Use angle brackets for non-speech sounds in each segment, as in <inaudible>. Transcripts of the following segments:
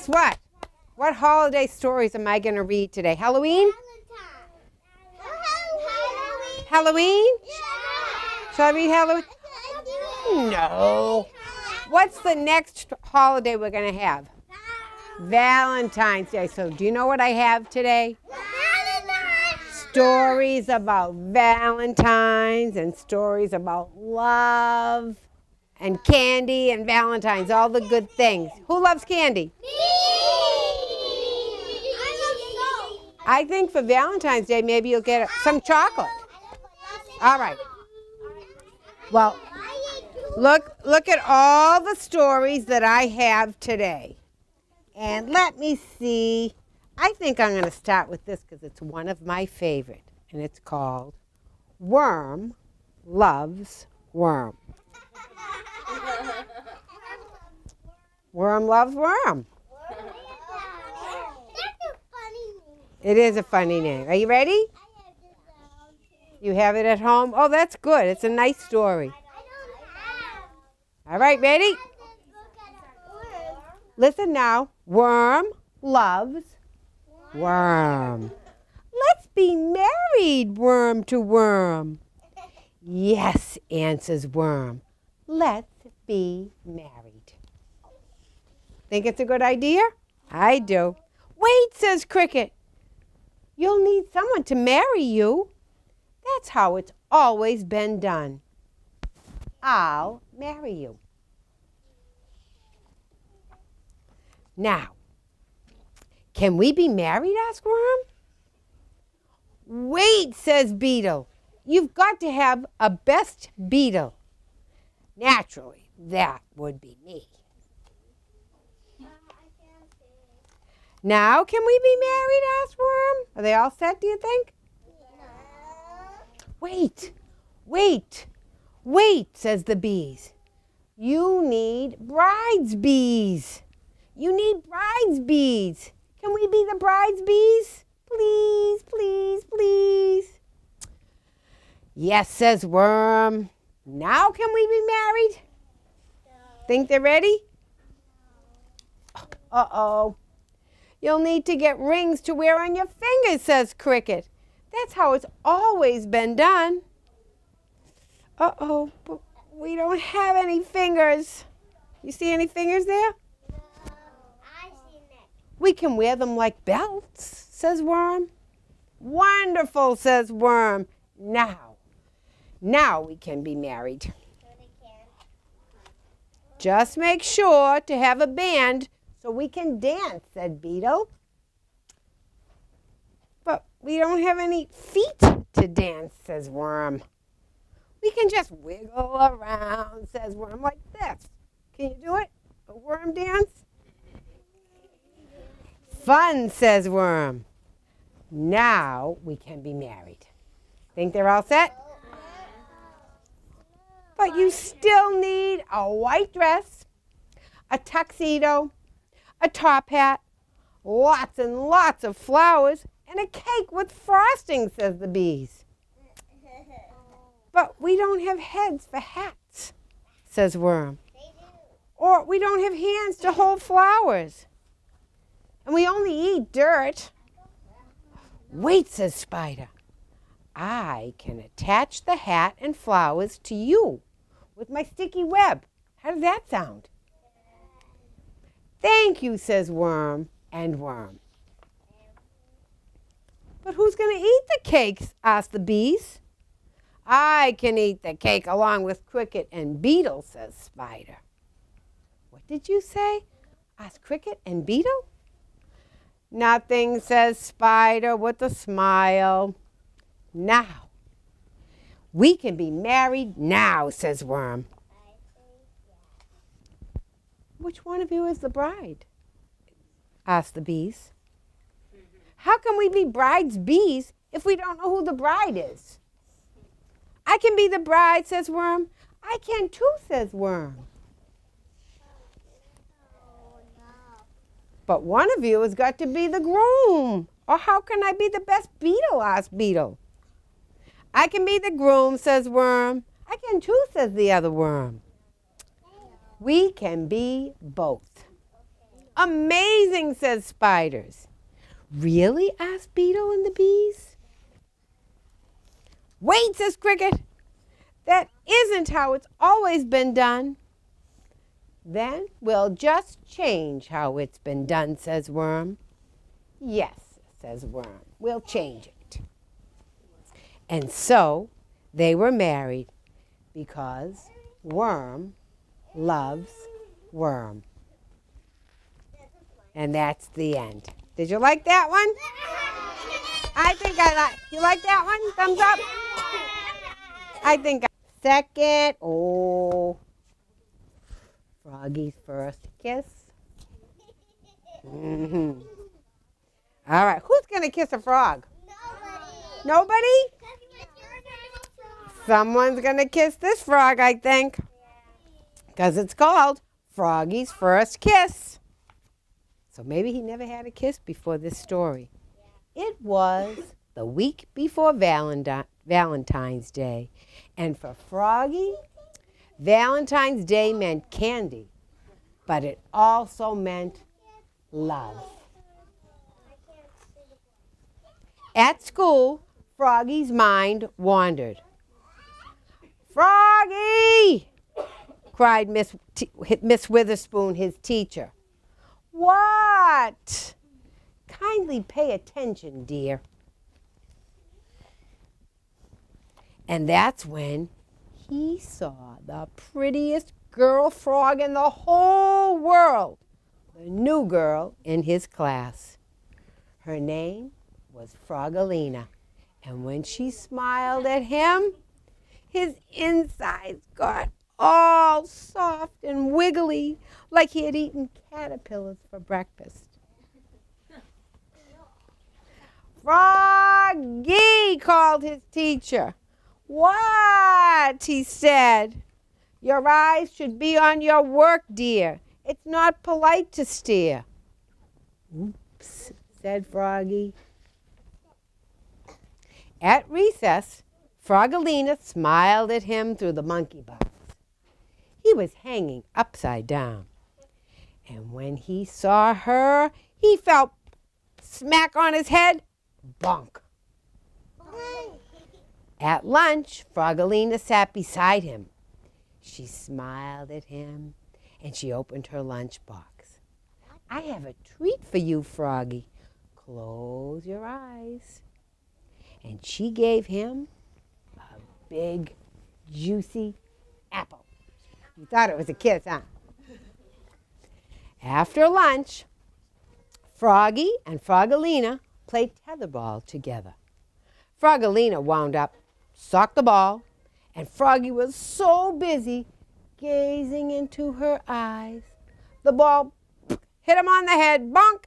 Guess what? What holiday stories am I going to read today? Halloween? Halloween? Shall I read Halloween? No. What's the next holiday we're going to have? Valentine's Day. So, do you know what I have today? Stories about Valentine's and stories about love and candy and Valentine's, all the good things. Who loves candy? Me! I think for Valentine's Day, maybe you'll get some chocolate. All right. Well, look look at all the stories that I have today. And let me see. I think I'm going to start with this because it's one of my favorite, and it's called Worm Loves Worm. <laughs> Worm loves worm. It is a funny name. Are you ready? You have it at home? Oh, that's good. It's a nice story. All right, ready? Listen now. Worm loves worm. Let's be married, worm to worm. Yes, answers worm. Let's be married. Think it's a good idea? I do. Wait, says Cricket. You'll need someone to marry you. That's how it's always been done. I'll marry you. Now, can we be married? asked Worm. Wait, says Beetle. You've got to have a best beetle. Naturally, that would be me. Now, can we be married? asked Worm. Are they all set, do you think? Wait, wait, wait, says the bees. You need bride's bees. You need bride's bees. Can we be the bride's bees? Please, please, please. Yes, says Worm. Now can we be married? Think they're ready? Uh-oh. You'll need to get rings to wear on your fingers, says Cricket. That's how it's always been done. Uh-oh, but we don't have any fingers. You see any fingers there? No, I see neck. We can wear them like belts, says Worm. Wonderful, says Worm. Now, now we can be married. Just make sure to have a band so we can dance, said Beetle. But we don't have any feet to dance, says Worm. We can just wiggle around, says Worm, like this. Can you do it? A worm dance? Fun, says Worm. Now we can be married. Think they're all set? But you still need a white dress, a tuxedo, a top hat, lots and lots of flowers, and a cake with frosting, says the bees. But we don't have heads for hats, says Worm. Or we don't have hands to hold flowers. And we only eat dirt. Wait, says Spider. I can attach the hat and flowers to you with my sticky web. How does that sound? Thank you, says Worm and Worm. But who's going to eat the cakes? asked the bees. I can eat the cake along with Cricket and Beetle, says Spider. What did you say? asked Cricket and Beetle. Nothing, says Spider with a smile. Now, we can be married now, says Worm. Which one of you is the bride? asked the bees. How can we be bride's bees if we don't know who the bride is? I can be the bride, says Worm. I can too, says Worm. But one of you has got to be the groom. Or how can I be the best beetle? asked Beetle. I can be the groom, says Worm. I can too, says the other worm. We can be both. Amazing, says Spiders. Really? asked Beetle and the bees. Wait, says Cricket. That isn't how it's always been done. Then we'll just change how it's been done, says Worm. Yes, says Worm, we'll change it. And so they were married because Worm loves Worm. And that's the end. Did you like that one? I think I like. You like that one? Thumbs up. I think I, second. Oh, Froggy's first kiss. hmm All right. Who's gonna kiss a frog? Nobody. Nobody? Someone's gonna kiss this frog, I think, because it's called Froggy's first kiss. So maybe he never had a kiss before this story. It was the week before Valenti- Valentine's Day. And for Froggy, Valentine's Day meant candy, but it also meant love. At school, Froggy's mind wandered. Froggy! Cried Miss, T- Miss Witherspoon, his teacher. What? Kindly pay attention, dear. And that's when he saw the prettiest girl frog in the whole world, the new girl in his class. Her name was Frogilina, and when she smiled at him, his insides got all soft and wiggly like he had eaten caterpillars for breakfast. Froggy, called his teacher. What? he said. Your eyes should be on your work, dear. It's not polite to stare. Oops, said Froggy. At recess, Frogilina smiled at him through the monkey box. He was hanging upside down. And when he saw her, he felt smack on his head, bonk. At lunch, Frogilina sat beside him. She smiled at him and she opened her lunch box. I have a treat for you, Froggy. Close your eyes. And she gave him a big, juicy apple. You thought it was a kiss, huh? After lunch, Froggy and Frogilina played tetherball together. Frogilina wound up, socked the ball, and Froggy was so busy gazing into her eyes, the ball hit him on the head, bonk,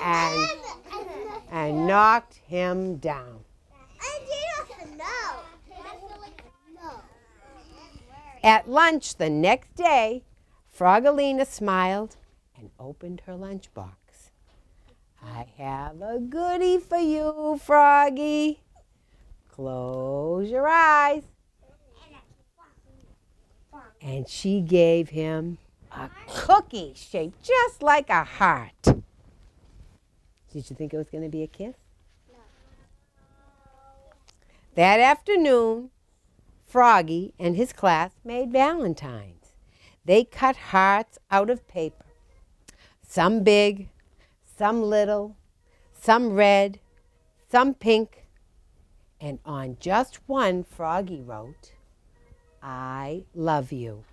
and, and knocked him down. At lunch the next day, Frogilina smiled and opened her lunchbox. I have a goodie for you, Froggy. Close your eyes. And she gave him a cookie shaped just like a heart. Did you think it was going to be a kiss? That afternoon, Froggy and his class made valentines. They cut hearts out of paper, some big, some little, some red, some pink, and on just one, Froggy wrote, I love you.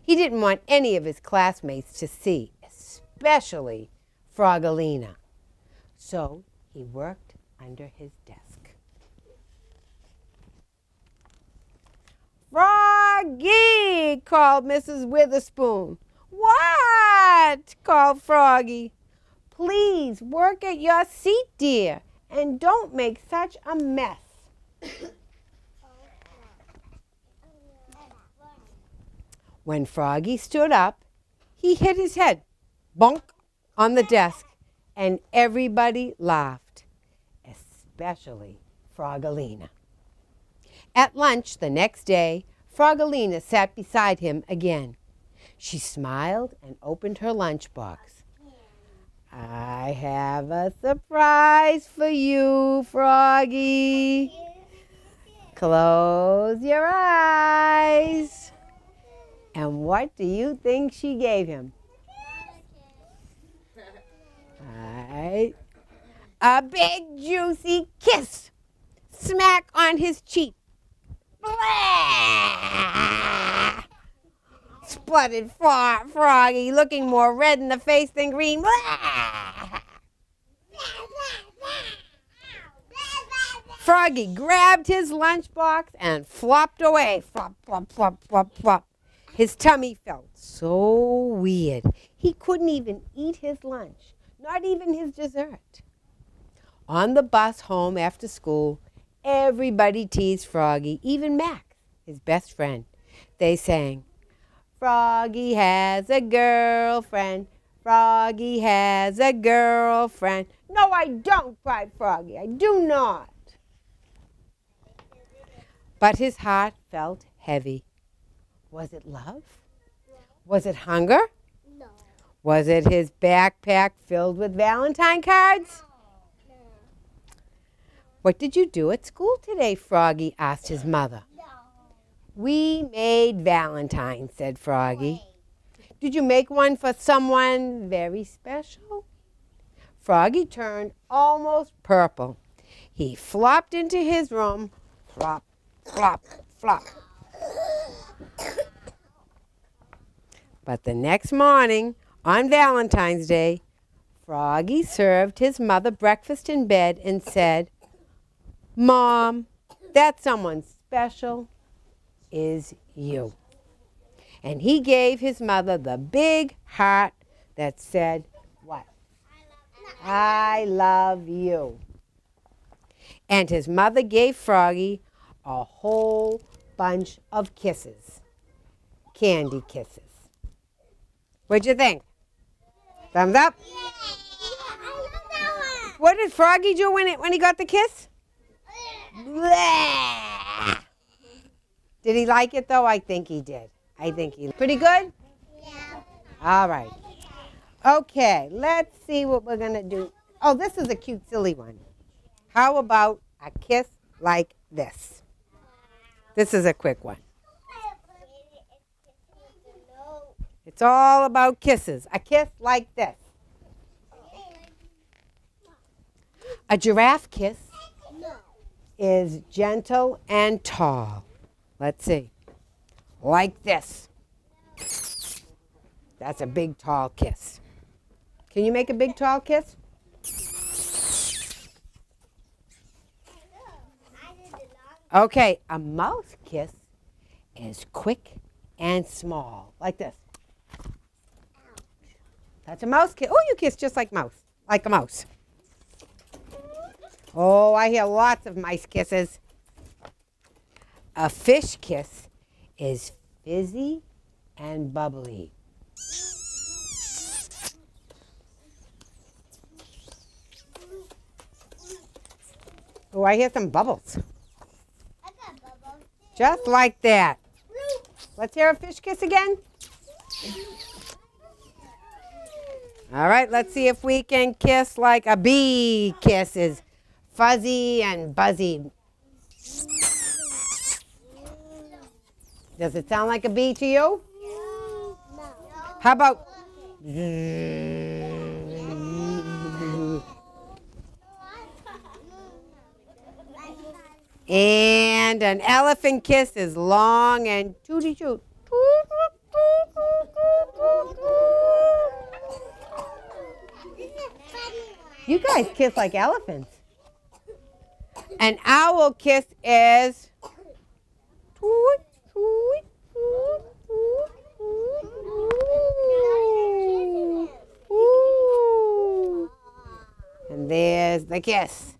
He didn't want any of his classmates to see, especially Frogilina. So he worked under his desk. Froggy, called Mrs. Witherspoon. What? called Froggy. Please work at your seat, dear, and don't make such a mess. when Froggy stood up, he hit his head, bonk, on the desk, and everybody laughed, especially Frogilina. At lunch the next day, Frogilina sat beside him again. She smiled and opened her lunchbox. I have a surprise for you, Froggy. Close your eyes. And what do you think she gave him? Right. A big juicy kiss. Smack on his cheek. Blah! Spluttered Fro- Froggy, looking more red in the face than green. <laughs> Froggy grabbed his lunchbox and flopped away. Flop, flop, flop, flop, flop. His tummy felt so weird. He couldn't even eat his lunch, not even his dessert. On the bus home after school, everybody teased Froggy, even Max, his best friend. They sang, Froggy has a girlfriend. Froggy has a girlfriend. No, I don't, cried Froggy. I do not. But his heart felt heavy. Was it love? Was it hunger? No. Was it his backpack filled with Valentine cards? What did you do at school today? Froggy asked his mother. No. We made Valentine, said Froggy. Did you make one for someone very special? Froggy turned almost purple. He flopped into his room. Flop, flop, flop. But the next morning, on Valentine's Day, Froggy served his mother breakfast in bed and said, Mom, that someone special is you. And he gave his mother the big heart that said, What? I love you. And his mother gave Froggy a whole bunch of kisses, candy kisses. What'd you think? Thumbs up? What did Froggy do when, it, when he got the kiss? Did he like it though? I think he did. I think he pretty good. Yeah. All right. Okay, let's see what we're gonna do. Oh, this is a cute, silly one. How about a kiss like this? This is a quick one. It's all about kisses. A kiss like this. A giraffe kiss is gentle and tall. Let's see. Like this. That's a big, tall kiss. Can you make a big, tall kiss? Okay, a mouse kiss is quick and small, like this. That's a mouse kiss. Oh, you kiss just like mouse, like a mouse. Oh, I hear lots of mice kisses. A fish kiss is fizzy and bubbly. Oh, I hear some bubbles. Bubbles Just like that. Let's hear a fish kiss again. All right, let's see if we can kiss like a bee kisses. Fuzzy and buzzy. Does it sound like a bee to you? How about and an elephant kiss is long and tooty toot. You guys kiss like elephants. An owl kiss is. And there's the kiss.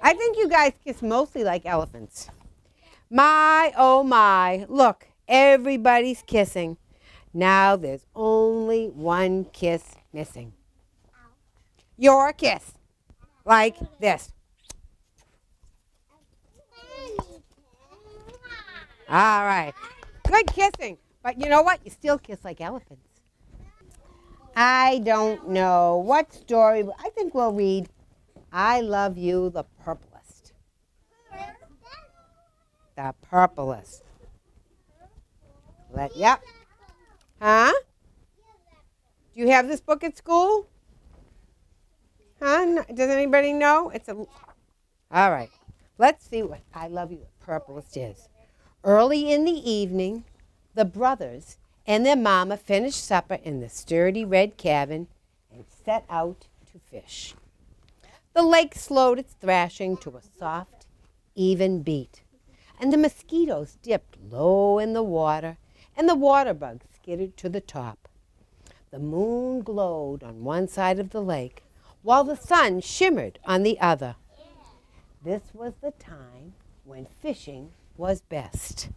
I think you guys kiss mostly like elephants. My, oh my, look, everybody's kissing. Now there's only one kiss missing. Your kiss, like this. All right, good kissing. But you know what? You still kiss like elephants. I don't know what story. I think we'll read I Love You the Purplest. The Purplest. Let, yep. Huh? Do you have this book at school? Huh? Does anybody know? It's a. All right. Let's see what I Love You the Purplest is. Early in the evening, the brothers and their mamma finished supper in the sturdy red cabin and set out to fish. The lake slowed its thrashing to a soft, even beat, and the mosquitoes dipped low in the water, and the water bugs skittered to the top. The moon glowed on one side of the lake, while the sun shimmered on the other. This was the time when fishing was best.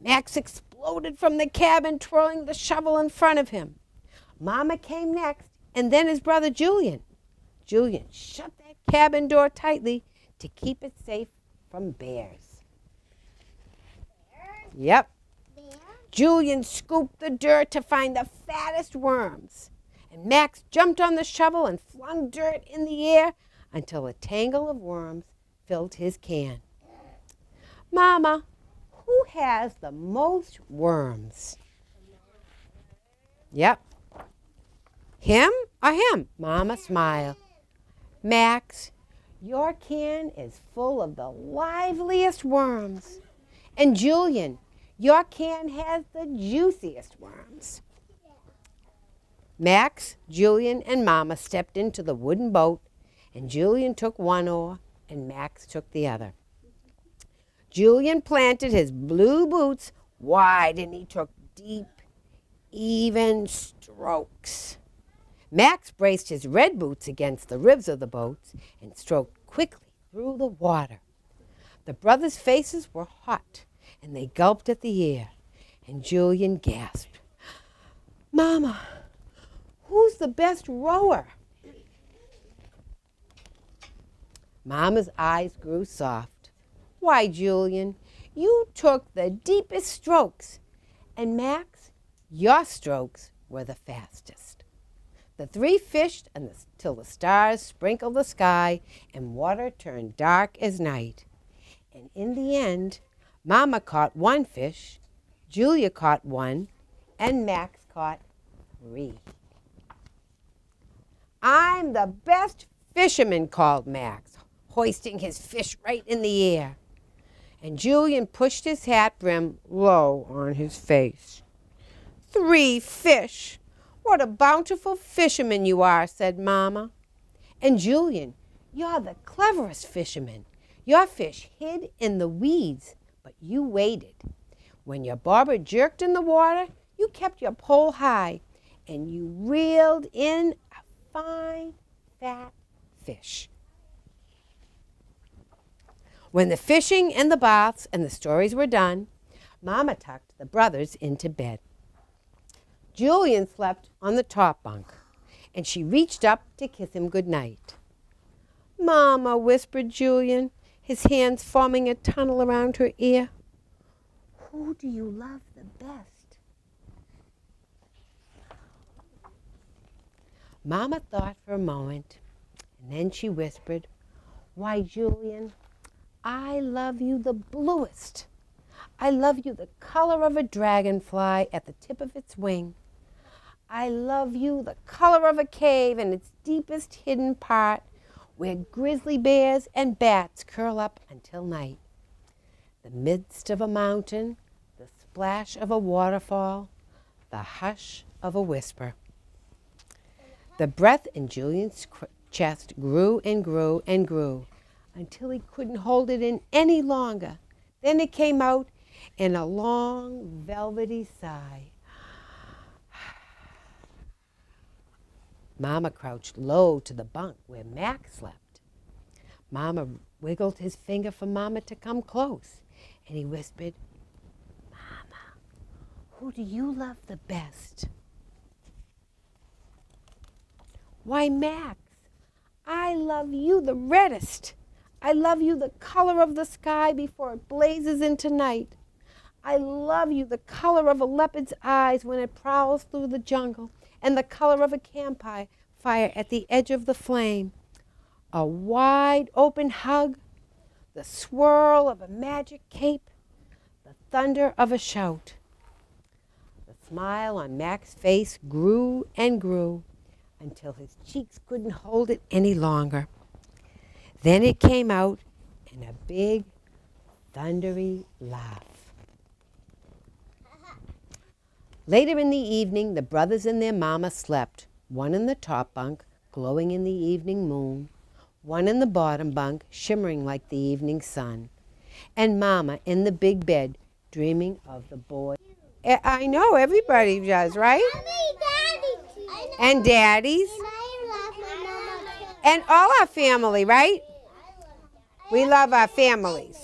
Max exploded from the cabin, twirling the shovel in front of him. Mama came next, and then his brother Julian. Julian shut that cabin door tightly to keep it safe from bears. bears? Yep. Julian scooped the dirt to find the fattest worms. And Max jumped on the shovel and flung dirt in the air until a tangle of worms filled his can. Mama, who has the most worms? Yep. Him or him? Mama smiled. Max, your can is full of the liveliest worms. And Julian, your can has the juiciest worms. Max, Julian, and Mama stepped into the wooden boat, and Julian took one oar and Max took the other. Julian planted his blue boots wide and he took deep, even strokes. Max braced his red boots against the ribs of the boats and stroked quickly through the water. The brothers' faces were hot and they gulped at the air, and Julian gasped, Mama, who's the best rower? Mama's eyes grew soft. Why, Julian, you took the deepest strokes. And Max, your strokes were the fastest. The three fished until the stars sprinkled the sky and water turned dark as night. And in the end, Mama caught one fish, Julia caught one, and Max caught three. I'm the best fisherman, called Max hoisting his fish right in the air. And Julian pushed his hat brim low on his face. Three fish! What a bountiful fisherman you are, said Mamma. And Julian, you're the cleverest fisherman. Your fish hid in the weeds, but you waited. When your bobber jerked in the water, you kept your pole high and you reeled in a fine, fat fish. When the fishing and the baths and the stories were done, Mama tucked the brothers into bed. Julian slept on the top bunk, and she reached up to kiss him good night. Mama, whispered Julian, his hands forming a tunnel around her ear. Who do you love the best? Mama thought for a moment, and then she whispered, Why, Julian, I love you the bluest. I love you the color of a dragonfly at the tip of its wing. I love you the color of a cave in its deepest hidden part where grizzly bears and bats curl up until night. The midst of a mountain, the splash of a waterfall, the hush of a whisper. The breath in Julian's chest grew and grew and grew until he couldn't hold it in any longer. Then it came out in a long, velvety sigh. <sighs> Mama crouched low to the bunk where Max slept. Mama wiggled his finger for Mama to come close, and he whispered, Mama, who do you love the best? Why, Max, I love you the reddest. I love you the color of the sky before it blazes into night. I love you, the color of a leopard's eyes when it prowls through the jungle, and the color of a campfire fire at the edge of the flame. A wide open hug, the swirl of a magic cape, the thunder of a shout. The smile on Mac's face grew and grew until his cheeks couldn't hold it any longer. Then it came out in a big, thundery laugh. Later in the evening, the brothers and their mamma slept, one in the top bunk, glowing in the evening moon, one in the bottom bunk, shimmering like the evening sun, and mamma in the big bed, dreaming of the boy. Eh, I know, everybody does, right? And daddies. And all our family, right? We love our families.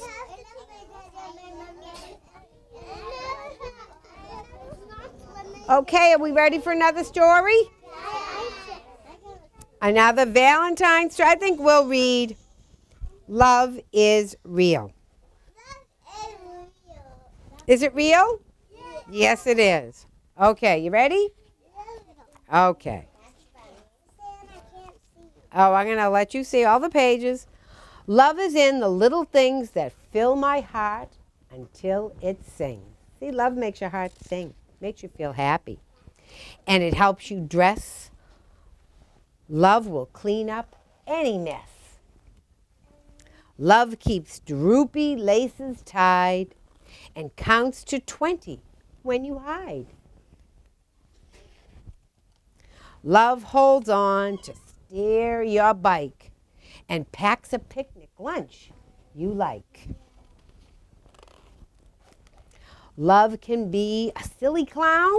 Okay, are we ready for another story? Another Valentine's story. I think we'll read Love is Real. Is it real? Yes, it is. Okay, you ready? Okay. Oh, I'm going to let you see all the pages. Love is in the little things that fill my heart until it sings. See, love makes your heart sing, makes you feel happy. And it helps you dress. Love will clean up any mess. Love keeps droopy laces tied and counts to 20 when you hide. Love holds on to steer your bike and packs a picnic lunch you like. Love can be a silly clown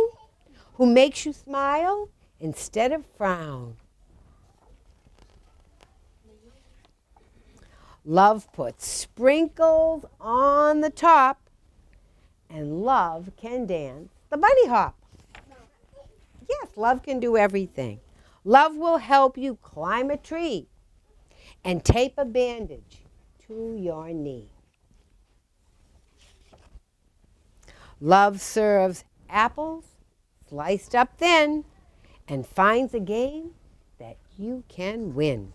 who makes you smile instead of frown. Love puts sprinkles on the top, and love can dance the bunny hop. Yes, love can do everything. Love will help you climb a tree and tape a bandage to your knee. Love serves apples sliced up thin and finds a game that you can win.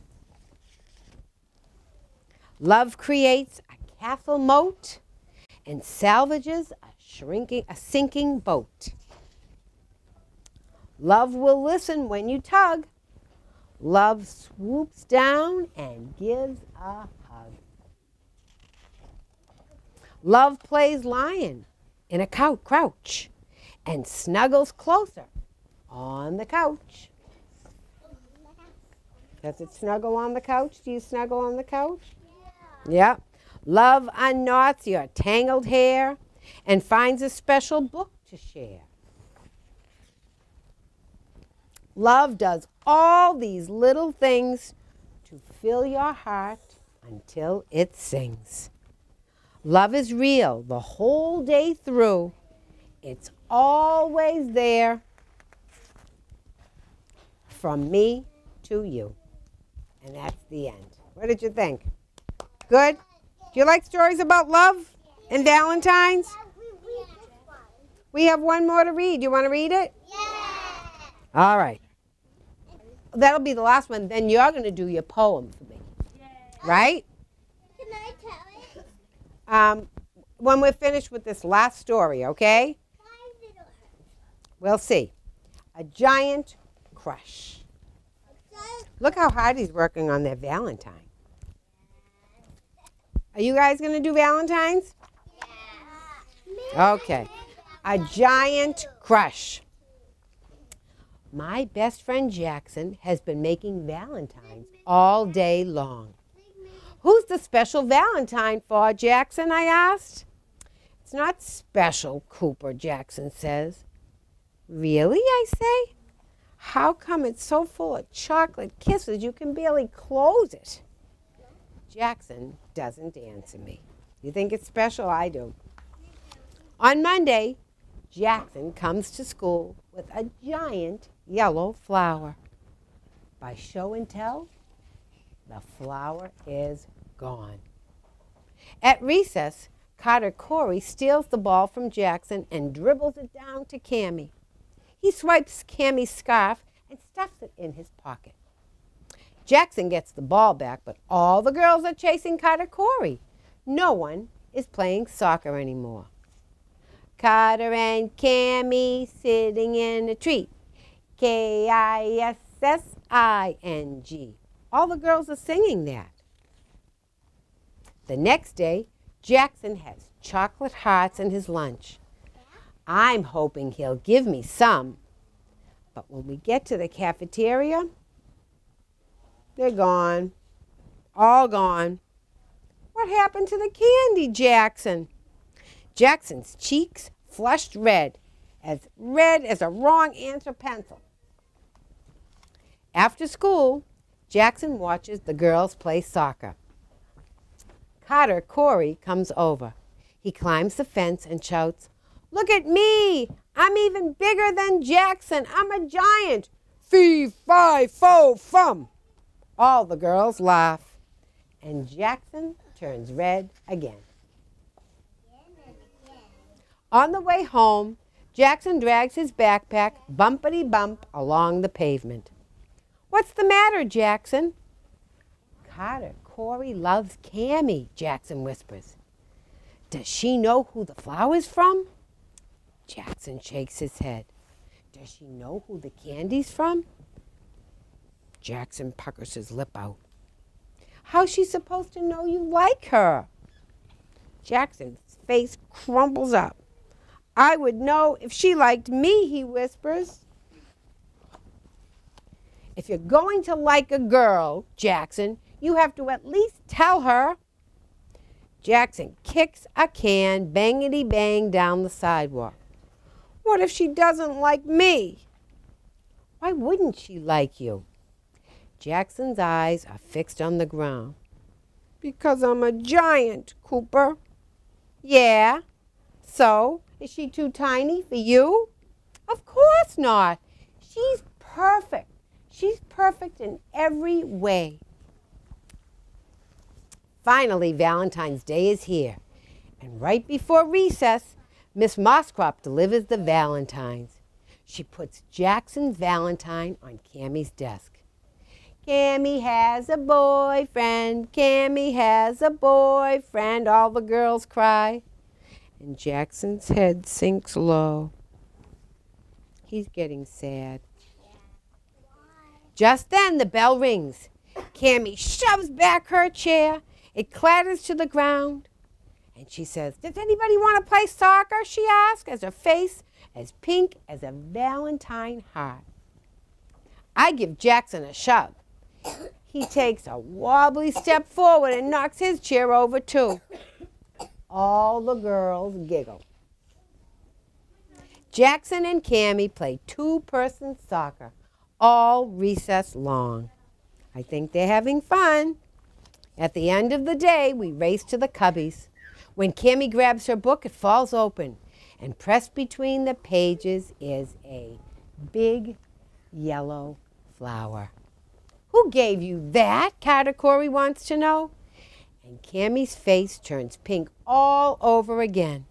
Love creates a castle moat and salvages a shrinking a sinking boat. Love will listen when you tug Love swoops down and gives a hug. Love plays lion in a couch, crouch and snuggles closer on the couch. Does it snuggle on the couch? Do you snuggle on the couch? Yeah. yeah. Love unknots your tangled hair and finds a special book to share. Love does all these little things to fill your heart until it sings. Love is real the whole day through. It's always there from me to you. And that's the end. What did you think? Good? Do you like stories about love and Valentine's? We have one more to read. You want to read it? Yeah. All right that'll be the last one. Then you're going to do your poem for me. Right? Can I tell it? Um, when we're finished with this last story, okay? We'll see. A giant crush. Look how hard he's working on their Valentine. Are you guys going to do Valentine's? Yeah. Okay. A giant crush. My best friend Jackson has been making Valentines all day long. Who's the special Valentine for, Jackson? I asked. It's not special, Cooper, Jackson says. Really? I say. How come it's so full of chocolate kisses you can barely close it? Jackson doesn't answer me. You think it's special? I do. On Monday, Jackson comes to school with a giant yellow flower. By show and tell, the flower is gone. At recess, Carter Corey steals the ball from Jackson and dribbles it down to Cammy. He swipes Cammy's scarf and stuffs it in his pocket. Jackson gets the ball back, but all the girls are chasing Carter Corey. No one is playing soccer anymore. Carter and Cammy sitting in a tree. K I S S I N G. All the girls are singing that. The next day, Jackson has chocolate hearts in his lunch. I'm hoping he'll give me some. But when we get to the cafeteria, they're gone. All gone. What happened to the candy, Jackson? Jackson's cheeks flushed red, as red as a wrong answer pencil. After school, Jackson watches the girls play soccer. Carter Corey comes over. He climbs the fence and shouts, Look at me! I'm even bigger than Jackson. I'm a giant. Fee, fi, fo, fum. All the girls laugh, and Jackson turns red again. On the way home, Jackson drags his backpack bumpity bump along the pavement. What's the matter, Jackson? Carter Corey loves Cammy, Jackson whispers. Does she know who the flower's from? Jackson shakes his head. Does she know who the candy's from? Jackson puckers his lip out. How's she supposed to know you like her? Jackson's face crumbles up. I would know if she liked me, he whispers. If you're going to like a girl, Jackson, you have to at least tell her. Jackson kicks a can bangity bang down the sidewalk. What if she doesn't like me? Why wouldn't she like you? Jackson's eyes are fixed on the ground. Because I'm a giant, Cooper. Yeah. So, is she too tiny for you? Of course not. She's perfect. She's perfect in every way. Finally, Valentine's Day is here. And right before recess, Miss Mosscrop delivers the Valentines. She puts Jackson's Valentine on Cammy's desk. Cammy has a boyfriend. Cammy has a boyfriend. All the girls cry. And Jackson's head sinks low. He's getting sad. Just then the bell rings. Cammy shoves back her chair. It clatters to the ground. And she says, Does anybody want to play soccer? She asks, as her face as pink as a Valentine heart. I give Jackson a shove. He takes a wobbly step forward and knocks his chair over too. All the girls giggle. Jackson and Cammy play two-person soccer all recess long. I think they're having fun. At the end of the day, we race to the cubbies. When Cammy grabs her book, it falls open, and pressed between the pages is a big yellow flower. Who gave you that? Carter Corey wants to know. And Cammy's face turns pink all over again.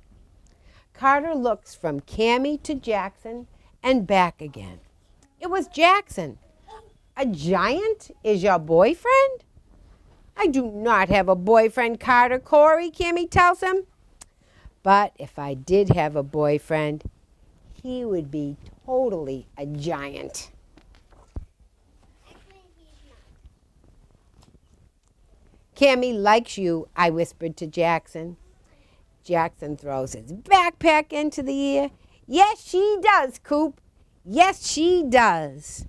Carter looks from Cammy to Jackson and back again. It was Jackson. A giant is your boyfriend? I do not have a boyfriend, Carter Corey, Cammy tells him. But if I did have a boyfriend, he would be totally a giant. Cammy likes you, I whispered to Jackson. Jackson throws his backpack into the air. Yes, she does, Coop. Yes, she does.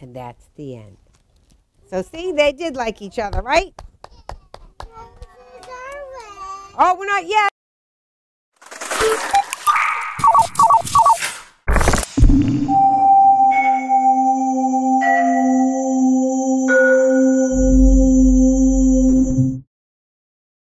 And that's the end. So, see, they did like each other, right? Oh, we're not yet.